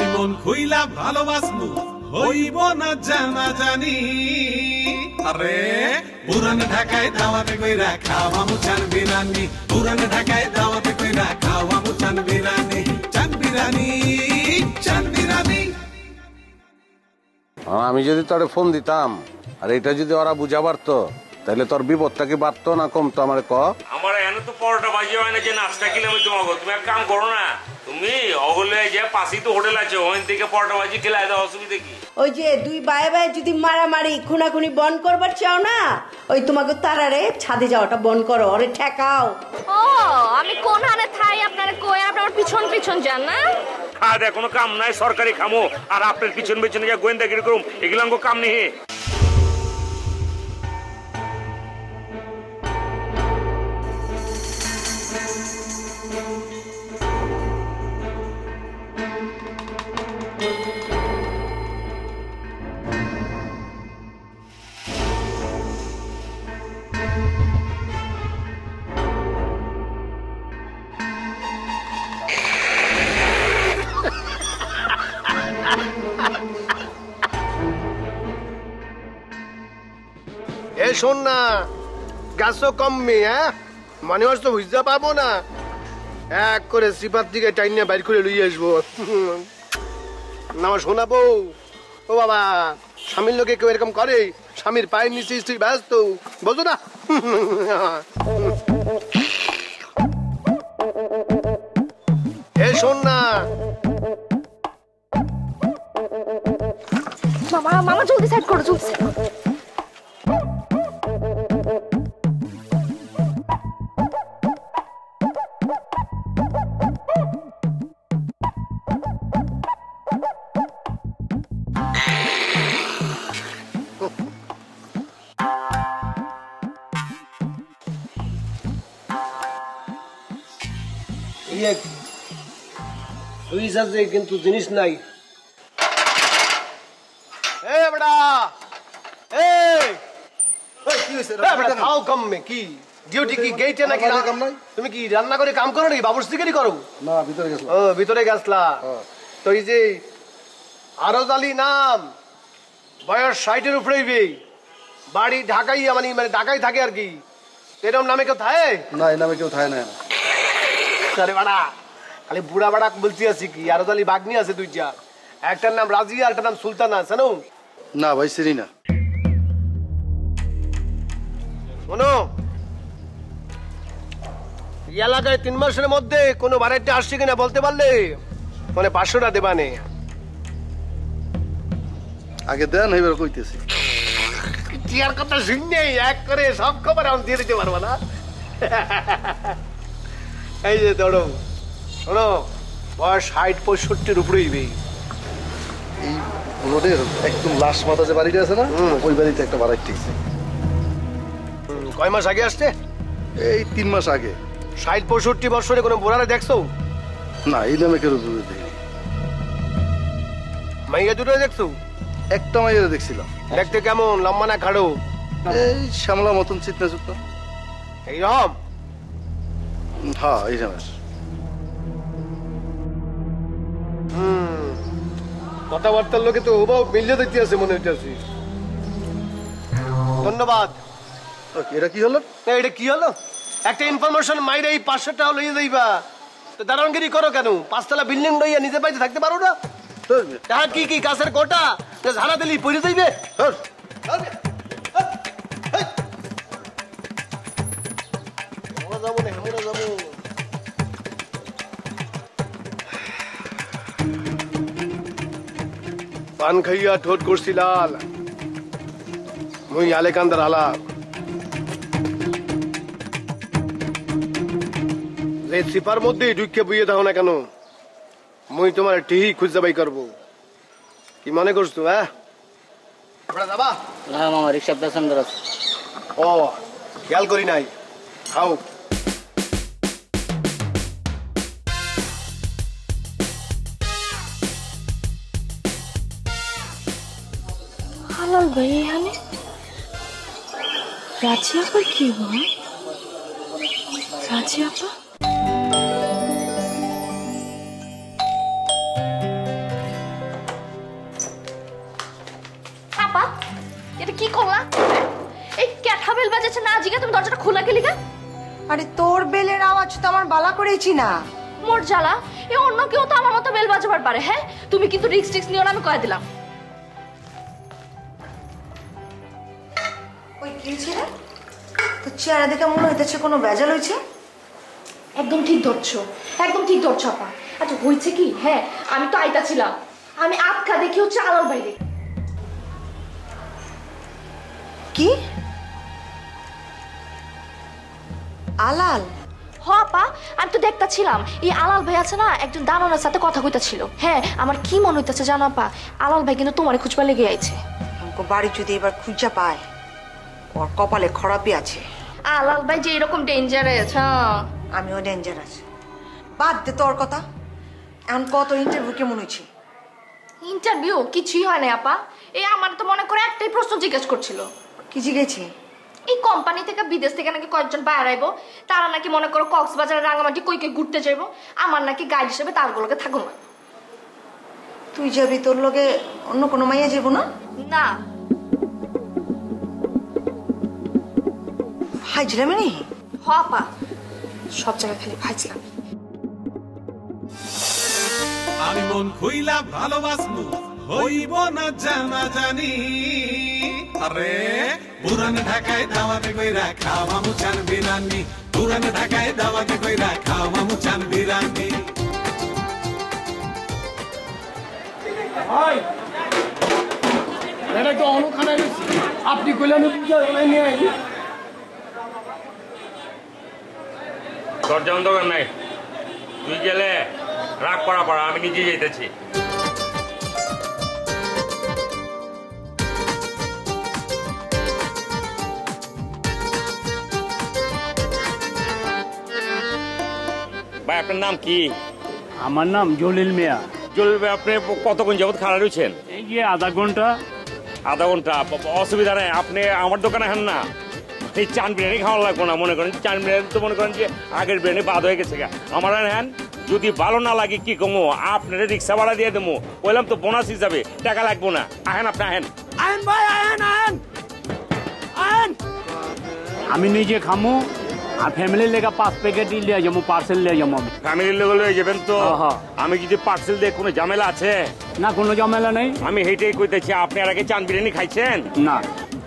আমি মন খুইলা ভালোবাসবো, হইব না জানা জানি আরে, পুরান ঢাকায় দাওয়াতে কইরা খাওয়া মুচান বিরানি পুরান ঢাকায় দাওয়াতে কইরা খাওয়া মুচান বিরানি চান বিরানি চান বিরানি আমি যদি তোরে ফোন দিতাম, আর এটা যদি ওরা বুঝা পারতো তাহলে তোর বিপদটা কি বাড়তো না কমতো আমার ক? আমার এনে তো পরোটা বাজি হয় না যে নাস্তা কিনে আমি তোমাকে তুমি এক কাম করো না তুমি অগলে যে পাশেই তো হোটেল আছে ওখান থেকে পরোটা বাজি খেলে এত অসুবিধা কি? ওই যে দুই বায়ে বায়ে যদি মারামারি খুনাখুনি বন্ধ করবার চাও না ওই তোমাকে তারারে ছাদে যাওয়াটা বন্ধ করো ওরে ঠেকাও। ও আমি কোন হানে থাই আপনারা কই আপনার পিছন পিছন যান না? দেয় কোনো কাম নাই সরকারি খামো আর আপনার পিছন পিছনে যা গোয়েন্দাগিরি করুম এগুলো কাম নেই। শোন না, গাছও কমবে হ্যাঁ? মানে তো বুঝতে পাবো না। এক করে সিপার দিকে টাইনে বাইর করে লইয়ে আসব। না আমার শোনাবো ও বাবা, স্বামীর লোকে কেউ এরকম করে? স্বামীর পায়ের নিচে স্ত্রী ব্যস্ত। বোঝো না। এ শোন না। মামা মামা, জলদি সাইড করো, জলদি। সুইচ আছে কিন্তু জিনিস নাই। এ বড়া এ কি হয়েছে এ খাও কম মে কি ডিউটি কি গেটে নাকি কাম নাই। তুমি কি রান্না করে কাম করো নাকি? বাবুর করো? না ভিতরে গেছিল ও ভিতরে গেছলা। তো এই যে আরজ আলী নাম বয়স ষাটের উপরেই বাড়ি ঢাকাই মানে মানে ঢাকাই থাকে আর কি। এরকম নামে কেউ থাকে না এই নামে কেউ থাকে না। আরে বাড়া খালি বুড়া বাড়া বলছি আছি কি আরও তালি বাগনি আছে দুইটা। একটার নাম রাজিয়া একটার নাম সুলতানা জানো না ভাই চিনি না। শোনো? এই এলাকায় তিন মাসের মধ্যে কোনো বাড়িতে আসছে কিনা বলতে পারলে? মানে পাঁচশোটা দেবানে আগে দেন এবার কইতেছি। টিয়ার কথা শুননে এক করে সব খবর আমি দিয়ে দিতে পারব না। এই যে ধরো। শোনো বয়স ষাট পঁয়ষট্টির উপরেই বে এই রোডের একদম লাশ মাথা যে বাড়িটা আছে না ওই বাড়িতে একটা বাড়াই ঠিকছে কয় মাস আগে আসছে? এই তিন মাস আগে। ষাট পঁয়ষট্টি বছরে কোনো বোরারে দেখছ? না এই নামে কেউ দূরে দেখিনি। মাইয়া দুটো দেখছ? একটা মাইয়ারে দেখছিলাম। দেখতে কেমন? লম্বা না খাড়ো? এই শ্যামলা মতন চিত্না চুত্তা এইরকম হ্যাঁ এই নামের। কথাবার্তার লোকে তো ওবাও মিলিয়ে দেখতে আছে মনে হইতেছে। ধন্যবাদ। এটা কি হলো? এটা কি হলো? একটা ইনফরমেশন মাইরে এই পাঁচশো টাকা লইয়ে যাইবা। তো দারোয়ানগিরি করো কেন? পাঁচতলা বিল্ডিং লইয়া নিজে পাইতে থাকতে পারো না? ধর, তাহা কি কি গাছের গোটা? ঝাড়া দিলি পড়ে যাইবে? ধর। আমরা যাব না আমরা যাব। পান খাইয়া ঠোঁট করছি লাল মুই আলে কান্দার আলা যে সিপার মধ্যে ঢুকে বুঝিয়ে দাও না কেন মুই তোমার ঠিকই খুঁজে বাই করব কি মনে করছ হ্যাঁ আমরা যাবা না মামা রিক্সা প্যাসেঞ্জার আছে ও খেয়াল করি নাই খাও गए हमें राज़ी आपा की वहाँ राज़ी आपा আপা এটা কি করলা এই ক্যাঠাবেল বাজাচ্ছে না জিগা তুমি দরজাটা খোলা গেলি গা আরে তোর বেলের আওয়াজ তো আমার বালা করেছি না মোর জ্বালা এ অন্য কেউ তো আমার মতো বেল বাজাবার পারে হ্যাঁ তুমি কিন্তু রিক্স টিক্স নিও না আমি কয়ে দিলাম চেহারা দেখে মনে হইতেছে কোনো ভেজাল হয়েছে একদম ঠিক ধরছো একদম ঠিক ধরছো আপা। আচ্ছা হয়েছে কি? হ্যাঁ আমি তো আইতা ছিলাম। আমি আটকা দেখি হচ্ছে আলাল বাইরে। কি? আলাল? হ আপা আমি তো দেখতা ছিলাম। এই আলাল ভাই আছে না একজন দানবের সাথে কথা কইতাছিল। হ্যাঁ আমার কি মনে হইতেছে জানো আপা? আলাল ভাই কিন্তু তোমার খুঁজবা লেগে আইছে। আমাকে বাড়ি যদি এবার খুঁজা পায় ওর কপালে খরাপই আছে। আলাল ভাই যে এরকম ডেঞ্জারাস হ্যাঁ। আমিও ডেঞ্জার ডেঞ্জারাস বাদ দে তোর কথা। এখন কত ইন্টারভিউ কেমন হয়েছে? ইন্টারভিউ কিছুই হয় না আপা। এই আমার তো মনে করে একটাই প্রশ্ন জিজ্ঞেস করছিল। কি জিগেছে এই কোম্পানি থেকে বিদেশ থেকে নাকি কয়েকজন বাইরে আইবো তারা নাকি মনে করো কক্সবাজার রাঙামাটি কই কইকে ঘুরতে যাইবো আমার নাকি গাইড হিসেবে তারগুলোকে থাকুন। না তুই যাবি তোর লগে অন্য কোনো মাইয়া যাব না? না। হাইছিলাম নি হ আপা। সব জায়গায় খালি ভাইছিলাম আমি মন খুইলা ভালোবাসবো হইব না জানা জানি আরে পুরান ঢাকায় দাওয়াতে কইরা খাওয়া মুচান বিরানি পুরান ঢাকায় দাওয়াতে কইরা খাওয়া মুচান বিরানি এটা তো অনুখানে আপনি কইলেন বুঝা নিয়ে দরজা বন্ধ কর নাই তুই গেলে রাগ করা পড়া আমি নিজে যেতেছি। ভাই আপনার নাম কি? আমার নাম জলিল মিয়া। জলিল ভাই আপনি কতক্ষণ যাবত খাড়া রয়েছেন? এই যে আধা ঘণ্টা। আধা ঘণ্টা অসুবিধা নেই আপনি আমার দোকানে হেন না। এই চান বিরিয়ানি খাওয়া লাগবো না মনে করেন চান বিরিয়ানি তো মনে করেন যে আগের বিরিয়ানি বাদ হয়ে গেছে গা। আমার হেন যদি ভালো না লাগে কি কমো আপনার রিক্সা ভাড়া দিয়ে দেবো। বললাম তো বোনাস হিসাবে টাকা লাগবো না। আহেন আপনি আহেন। আহেন ভাই আহেন আহেন। আহেন। আমি নিজে খামু আর ফ্যামিলির লেগে পাঁচ প্যাকেট লিয়ে যাব পার্সেল লিয়ে যাব আমি। ফ্যামিলির লেগে লয়ে যাবেন তো? হ্যাঁ, হ্যাঁ। আমি যদি পার্সেল দিয়ে কোনো ঝামেলা আছে? না কোনো ঝামেলা নেই। আমি হেঁটেই কইতেছি আপনি আর আগে চান বিরিয়ানি খাইছেন? না।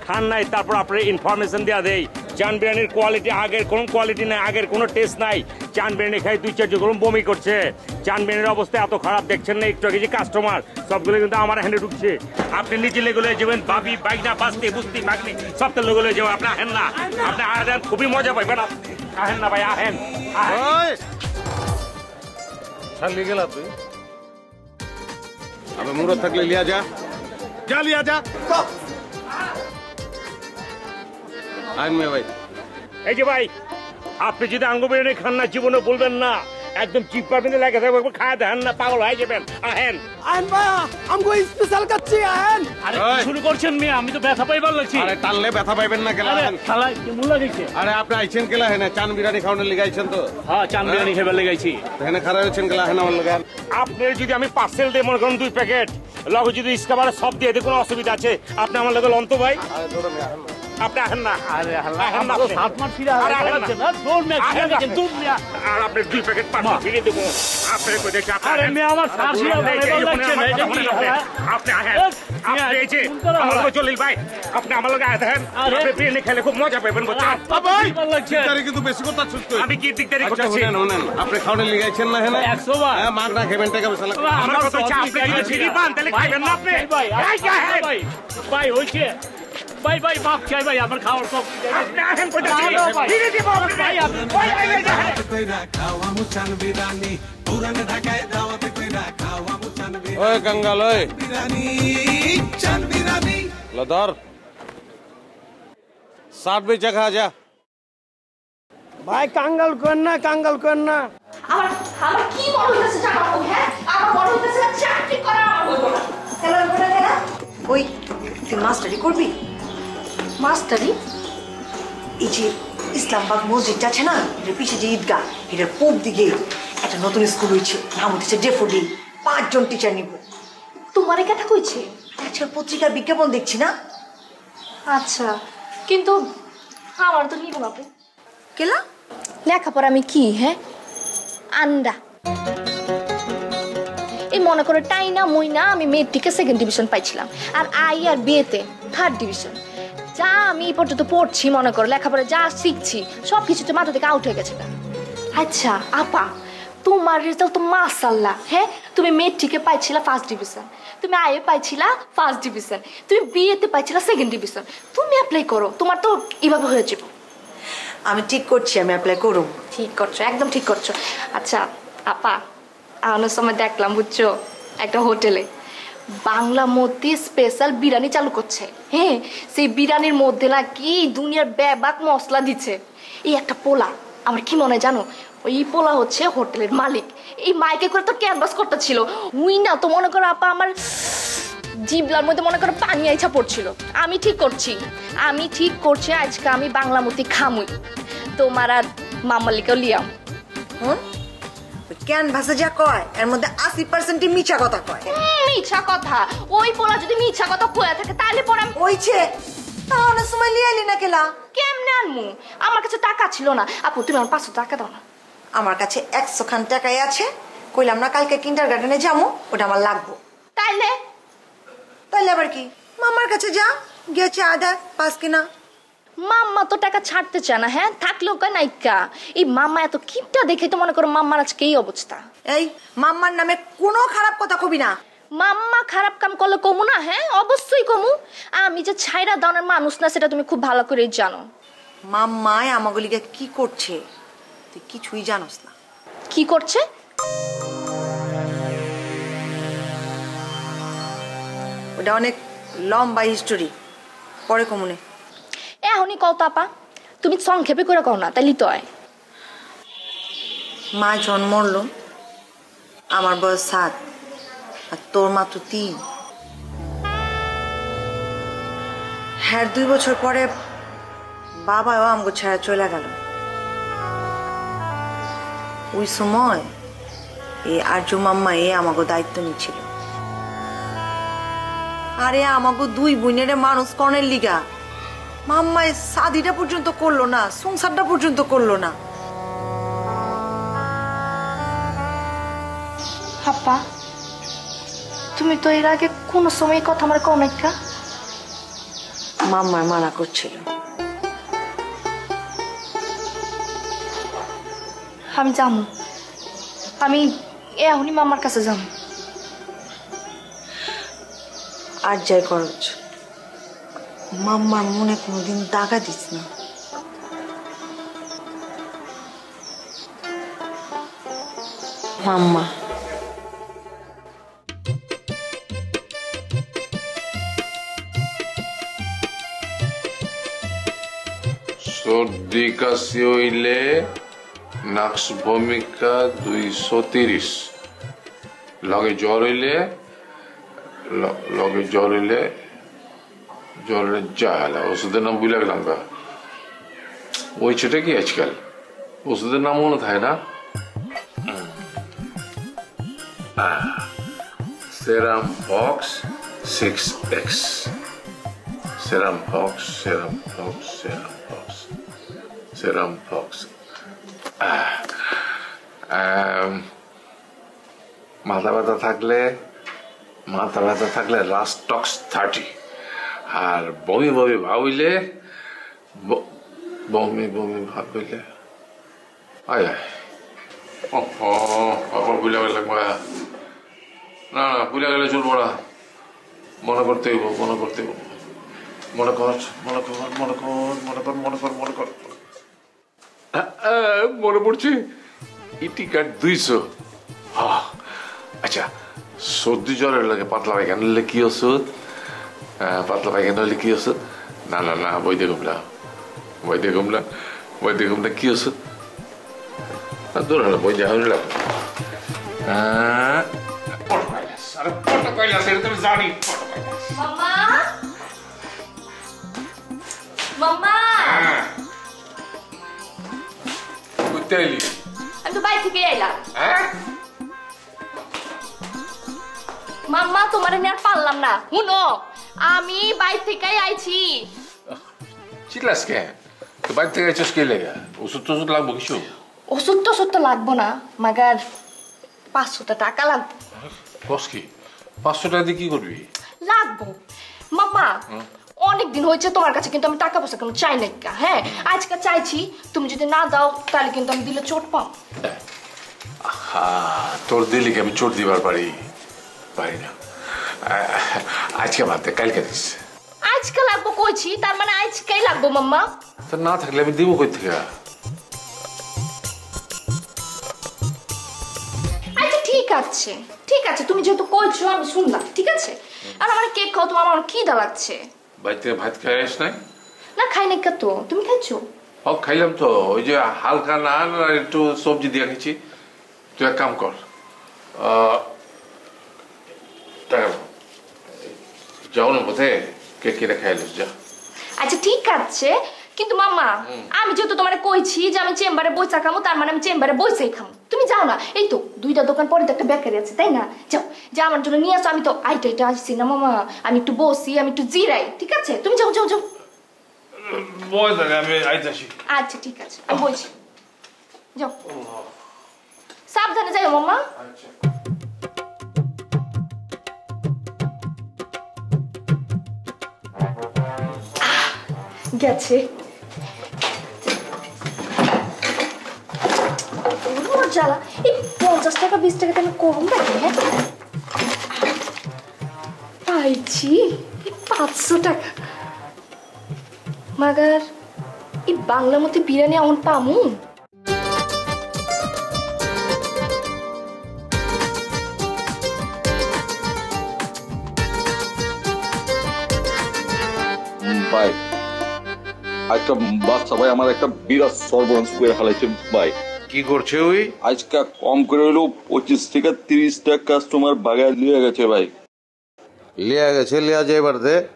খান নাই তারপর আপনার ইনফরমেশন দেওয়া দেয় চান বিরিয়ানির কোয়ালিটি আগের কোনো কোয়ালিটি নাই আগের কোনো টেস্ট নাই। চান বিরিয়ানি খাই দুই চারজন গরম বমি করছে। চান বিরিয়ানির অবস্থা এত খারাপ দেখছেন না একটু আগে যে কাস্টমার সবগুলো কিন্তু আমার হ্যান্ডে ঢুকছে। আপনি নিজে লেগুলো যাবেন বাবি বাইক না বাঁচতে বুঝতে বাগনি সব তো লোগুলো যাবেন আপনি আহেন না। আপনি আহেন খুবই মজা পাইবেন আহেন না ভাই আহেন ছাড়লি গেলা তুই। আবে মুরত থাকলে লিয়া যা। যা লিয়া যা। আইন ভাই এই যে ভাই আপনি যদি আঙ্গ বিরিয়ানি খান না জীবনে বলবেন না। একদম চিপ পাবেন লাগে থাকবে খায় দেন না পাগল হয়ে যাবেন। আহেন। আহেন ভাই আমগো স্পেশাল কাচ্ছি আহেন। আরে শুরু করছেন মিয়া? আমি তো ব্যথা পাইবার লাগছি আরে টানলে ব্যথা পাইবেন না কেলা আরে আরে আপনি আইছেন কেলা হেনে চান বিরিয়ানি খাওয়ানোর লিগাইছেন তো। হ্যাঁ চান বিরিয়ানি খেবার লেগাইছি হেনে খারাপ হয়েছেন কেলা হেন আমার লগে। আপনার যদি আমি পার্সেল দিয়ে মনে করেন দুই প্যাকেট লগে যদি ইস্কাবারে সব দিয়ে দিই কোনো অসুবিধা আছে? আপনি আমার লগে লন্ত ভাই। আপনি আহেন না। আরে হাল্লা আহেন না সাত মাস ফিরে আরে হারা আহেন লাগছে না। না দৌড় মে আহেন না। খেয়ে আপনি। দূর মিয়া আর আপনি দুই প্যাকেট পার্সেল ফিরিয়ে দেবো। আপনি কই দেখি আপনি আরে আহেন। আমার শ্বাস আপনি এই যে ভালো শুনেন, লাগছে না, আমার এটা কি, আপনি। আহেন আপনি এই যে আমার চলিল ভাই আপনি আমার লগে আহেন আপনি বিরিয়ানি খেলে খুব মজা পাবেন বুঝছেন? ভাই! ভালো লাগছে। তারে কিন্তু বেশি কথা ছুট তুই আমি কি দিকদারি করতেছি? শুনেন শুনেন। আপনি খাওয়ানোর লিগাইছেন না হেনে? একশো বার। হ্যাঁ মাগ না খেবেন টাকা পয়সা লাগবে। আমার কথা হচ্ছে আপনি যদি ফ্রি পান তাহলে খাইবেন না আপনি? ভাই এই যে আহেন। ভাই ভাই হইছে ভাই ভাই মাপ চাই ভাই আমার খাওয়ার সব আপনি আহেন কইতাছি না, না, ভাই। ফিরিয়ে দেবো আপনি ভাই, আপনি- ওই, এই, এই যে আহেন। দাওয়াতে কইরা খাওয়া মুচান বিরানি পুরান ঢাকায় দাওয়াতে কইরা খাওয়া মুচান ওই গঙ্গাল ওই বিরানি চান বিরানি লদর ষাট বেচা খা যা ভাই কাঙ্গাল করেন না কাঙ্গাল করেন না আমার আমার কি মনে হইতেছে জানো তুমি, হ্যাঁ? আমার মনে হইতেছে চাকরি করা আমার হইব না খেলা করে খেলা। ওই তুই মাস্টারি করবি? মাস্টারি? এই যে ইসলামবাগ মসজিদটা আছে না? এটার পিছিয়ে যে ঈদগাহ এটার পূব দিকে একটা নতুন স্কুল হয়েছে নাম হচ্ছে ডেফোডি। পাঁচজন টিচার নিব তোমারে কথা কইছে? আজকাল পত্রিকার বিজ্ঞাপন দেখছি না? আচ্ছা কিন্তু আমার তো নিব আপু কেলা? লেখাপড়া আমি কি হ্যাঁ? আন্ডা। এই মনে করে টাইনা মুইনা আমি মেট্রিকে সেকেন্ড ডিভিশন পাইছিলাম। আর আই আর বিয়েতে থার্ড ডিভিশন যা আমি এই পর্যন্ত পড়ছি মনে করো লেখাপড়া যা শিখছি সব কিছুতে মাথা থেকে আউট হয়ে গেছে। আচ্ছা আপা তোমার রেজাল্ট তো মাসাল্লাহ হ্যাঁ? তুমি মেট্রিকে পাইছিলা ফার্স্ট ডিভিশন তুমি আইএ পাইছিলা ফার্স্ট ডিভিশন তুমি বিয়েতে পাইছিলা সেকেন্ড ডিভিশন তুমি অ্যাপ্লাই করো তোমার তো এভাবে হয়ে যাবে। আমি ঠিক করছি আমি অ্যাপ্লাই করুম ঠিক করছ একদম ঠিক করছ। আচ্ছা আপা আনার সময় দেখলাম বুঝছ? একটা হোটেলে। বাংলা মধ্যে স্পেশাল বিরিয়ানি চালু করছে। হ্যাঁ সেই বিরিয়ানির মধ্যে না কি দুনিয়ার ব্যাবাক মশলা দিচ্ছে। এই একটা পোলা, আমার কি মনে হয় জানো? ওই পোলা হচ্ছে হোটেলের মালিক। এই মাইকে করে তো ক্যানভাস করতে ছিল। উই না তো মনে করো আপা আমার জিবলার মধ্যে মনে করো পানি আইছা পড়ছিল। আমি ঠিক করছি। আমি ঠিক করছি, আজকে আমি বাংলা মতি খামুই। তোমার আর মামালিকেও লিয়াম। হুন ক্যান ভাষা যা কয়? এর মধ্যে আশি পার্সেন্টই মিছা কথা কয়। মিছা কথা। ওই পোলা যদি মিছা কথা কয়ে থাকে তাহলে পরে ওইছে তাহলে সময় লিয়ে আলি না কেলা? কেমনে আনমু? আমার কাছে টাকা ছিল না। আপু তুমি আমার পাঁচশো টাকা দাও না। আমার কাছে একশো খান টাকাই আছে। কইলাম না কালকে কিন্টার গার্ডেনে যাব ওটা আমার লাগবো। তাইলে? তাইলে আবার কি? মামার কাছে যা গিয়ে চা দেয় পাস কিনা। মাম্মা তো টাকা ছাড়তে চায় না হ্যাঁ? থাকলেও কয় নাইকা এই মাম্মা এত কিপটা দেখে তো মনে করো মাম্মার আজকে এই অবস্থা। এই মাম্মার নামে কোনো খারাপ কথা কবি না। মাম্মা খারাপ কাম করলে কমু না হ্যাঁ? অবশ্যই কমু। আমি যে ছাইরা দানের মানুষ না সেটা তুমি খুব ভালো করেই জানো। মাম্মায় আমাগুলিকে কি করছে তুই কিছুই জানোস না। কি করছে? ওটা অনেক লম্বা হিস্টোরি পরে কমুনে এখনই কও তাপা তুমি সংক্ষেপে করে কও না, তাইলে তো মা জন্মলো আমার বয়স সাত, আর তোর মা তো তিন। হ্যাঁ দুই বছর পরে বাবাও আমগো ছাড়া চলে গেল। ওই সময় এই আর্য মাম্মা এ আমাগো দায়িত্ব নিচ্ছিল। আরে আমাগো দুই বোনেরে মানুষ কনের লিগা। মাম্মায় সাদিটা পর্যন্ত করল না সংসারটা পর্যন্ত করল না। আপা তুমি তো এর আগে কোনো সময় কথা আমার কও নাইকা মাম্মায় মানা করছিল। আমি যাব আমি এখনই মামার কাছে যাব আর যাই খরচ। মাম্মার মনে কোনোদিন দাগা দিস না। মাম্মা। সর্দি কাশি হইলে নাক্স ভূমিকা দুইশো তিরিশ। লগে জ্বর হইলে লগে জ্বর হইলে জাহালা ওষুধের নাম বুঝে গেলাম গা। ওই ছেটা কি আজকাল? ওষুধের নাম মনে থাকে না? Serum fox six X. Serum fox serum fox serum fox serum fox. মাথা ব্যথা থাকলে, মাথা ব্যথা থাকলে রাস্টক্স থার্টি। আর বমি বমি ভাবিলে ব- বমি বমি ভাবিলে আয় আয়। ও আবার বুঝা গেল না না বুঝা গেলে চলবো না। মনে করতে হইব মনে করতে হইব। মনে কর মনে কর মনে কর মনে কর মনে কর মনে কর। মনে পড়ছে? ইটি কার্ড দুইশো আচ্ছা সর্দি জ্বরের লাগে পাতলা পায়খানা। হলে কি ওষুধ? পাতলা পায়খানা হলে কি ওষুধ না না না বৈদ্য কুমলা বৈদ্য কুমলা বৈদ্য কুমলা কি ওষুধ দূর হলো বৈদ্য আমি তো থেকে এলাম হ্যাঁ মাম্মা তোমার আর পারলাম না শুনো আমি বাইর থেকে আইছি। চিল্লাস কে? তো বাড়ি থেকে গেছিস কে লেগে? ওষুধ টষুধ লাগবো কিছু? ওষুধ টষুধ তো লাগবো না মাগার পাঁচশোটা টাকা লাগবে। বস কি? পাঁচশো টাকা দিয়ে কি করবি? লাগবো। মামা অনেক দিন হয়েছে তোমার কাছে কিন্তু আমি টাকা পয়সা কোনো চাই না কা, হ্যাঁ? আজকে চাইছি তুমি যদি না দাও তাহলে কিন্তু আমি দিলে চোট পাও হ্যাঁ। তোর দিলিকে আমি চোট দিবার পারি? পারি না। আজকে বাদ দে কালকে দিস। আজকে লাগবো কইছি তার মানে আজকেই লাগবো মাম্মা। তো না থাকলে আমি দিব কই থেকে? আচ্ছা ঠিক আছে ঠিক আছে তুমি যেহেতু কইছো আমি শুনলাম ঠিক আছে? আর আমার কেক খাও তোমার আমার খিদা লাগছে। বাড়ি থেকে ভাত খাই আস নাই? না খাই না তো তুমি খাইছো? ও খাইলাম তো ওই যে হালকা নান আর একটু সবজি দিয়ে খেয়েছি তুই এক কাম কর। আহ, টাকা দাও। যাও না পথে কে কিনে খাইলিস যা। আচ্ছা ঠিক আছে। কিন্তু মাম্মা আমি যেহেতু তোমার কইছি যে আমি চেম্বারে বইসা খামো তার মানে আমি চেম্বারে বইসাই খামো। তুমি যাও না। এই তো দুইটা দোকান পরে তো একটা বেকারি আছে তাই না? যাও যা আমার জন্য নিয়ে আসো। আমি তো আইটা আইটা আসছি না মামা আমি একটু বসি আমি একটু জিরাই ঠিক আছে? তুমি যাও যাও যাও। আমি আইতাছি আচ্ছা ঠিক আছে। আমি বলছি। যাও। সাবধানে যাও মাম্মা। আহ, গেছে। জ্বালা, এই পঞ্চাশ টাকা, বিশ টাকাতে আমি কম দেখি হ্যাঁ? পাইছি পাঁচশো টাকা। মাগার, এই বাংলা মতে বিরিয়ানি এমন পামু আজকে বাচ্চা ভাই আমার একটা বিরাট সর্বনাশ করে হালাইছে ভাই। কি করছে ওই? আজকে কম করে হলেও পঁচিশ থেকে তিরিশটা কাস্টমার বাগায় লিয়ে গেছে ভাই। লিয়া গেছে লিয়া যাইবার দে।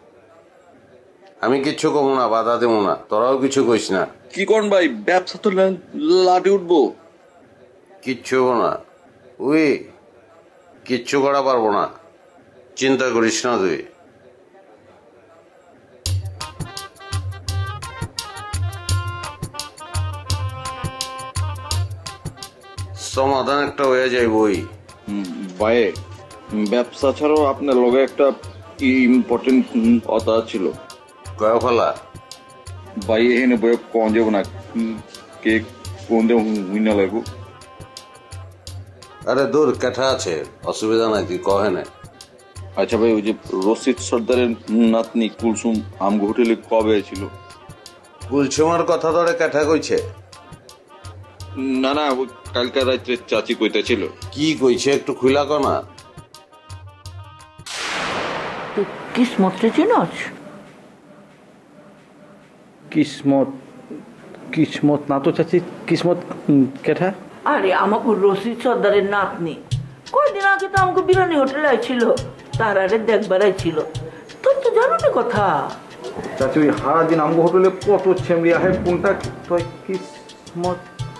আমি কিচ্ছু কমু না বাধা দেবো না। তোরাও কিছু কইস না। কি করন ভাই? ব্যবসা তো লা- লাটে উঠবো। কিচ্ছু হব না। উই কিচ্ছু করা পারব না। চিন্তা করিস না তুই। সমাধান একটা হয়ে যাইবই ভাই ব্যবসা ছাড়াও আপনার লগে একটা ইম্পর্টেন্ট কথা ছিল। কয় ফলা? ভাই এখানে বয়ে কম যাব না কে কোন দিয়ে হুইনা লাগবো। আরে দূর কেঠা আছে অসুবিধা নাই তুই কহে না। আচ্ছা ভাই ওই যে রশিদ সর্দারের নাতনি কুলসুম আমগো হোটেলে কবে ছিল? কুলছুমার কথা ধরে কেঠা কইছে? না না কালকে রাত্রে চাচি কইতেছিল কি কইছে একটু খুলা কনা কিসমতটা চিনস কিসমত কিসমত না তো চাচ্ছি কিসমত কেঠা? আরে আমাকে রশিদ সর্দারের নাতনি। কয়দিন আগে তো আমাকে বিরিয়ানি হোটেলে আইছিল তার আরে দেখবার আইছিল। তোর তো জানো না কথা। চাচ্ছি ওই হারা দিন আমগো হোটেলে কত ছেমড়ি আহে কোনটা তুই কিসমত?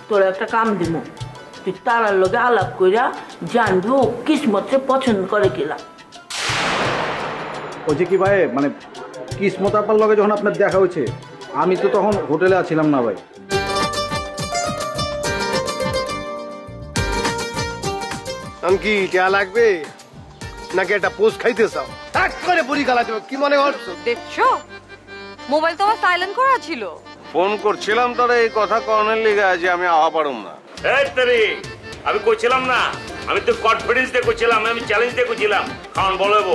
তোর একটা কাম দিব তুই তারার লগে আলাপ কইরা জানবি ও কিসমতকে পছন্দ করে কিলা ওই যে কি ভাই মানে কিসমত আপার লগে যখন আপনার দেখা হয়েছে আমি তো তখন হোটেলে আছিলাম না ভাই। আনকি টিয়া লাগবে? নাকি একটা পোস্ট খাইতে চাও? এক করে বুড়ি গালা দেবো কি মনে করছ? দেখছ? মোবাইল তো আমার সাইলেন্ট করা ছিল। ফোন করছিলাম তোর এই কথা কর্নের লিগে যে আমি আওয়া পারুম না। আমি কইছিলাম না, আমি তো কনফিডেন্স দিয়ে কইছিলাম, আমি চ্যালেঞ্জ দিয়ে কইছিলাম। কারণ বলব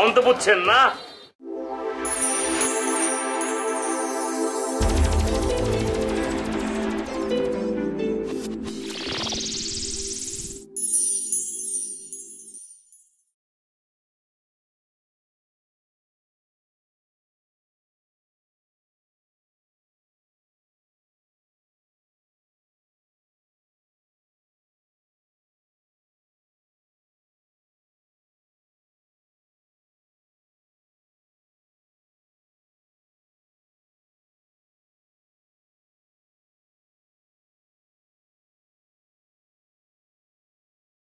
অন্ত বুঝছেন না?